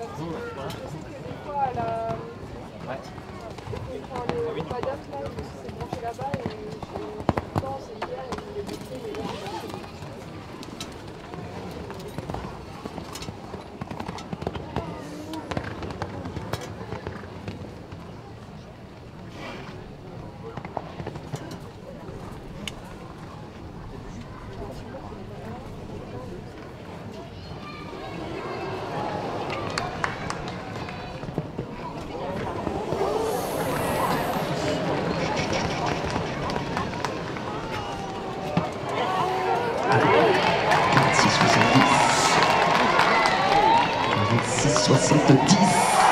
C'est quoi la... Ouais. Quand le padac là, il s'est branché là-bas. 670.